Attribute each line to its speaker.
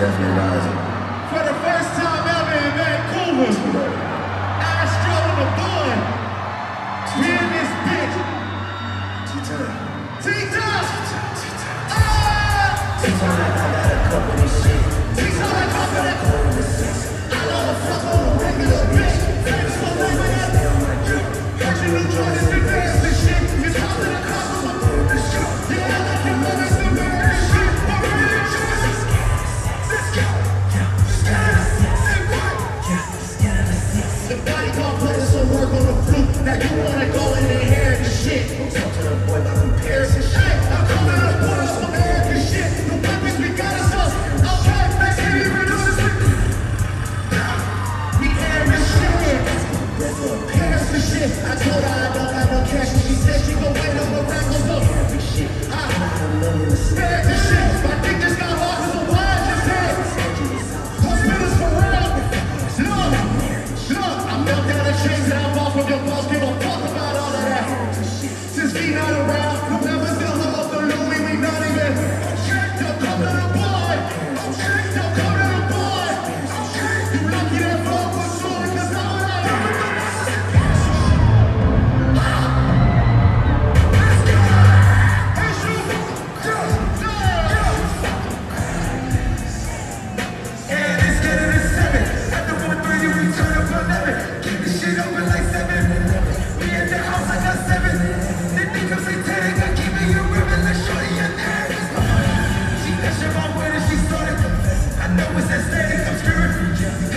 Speaker 1: definitely rising.
Speaker 2: For the first time ever in Vancouver, Astro the Bun. We in this bitch.
Speaker 1: T-Time.
Speaker 2: T-Top.
Speaker 1: T-Time, I got a this shit.
Speaker 2: T-Top, I come for that.
Speaker 1: Cold
Speaker 2: This is standing some spirit.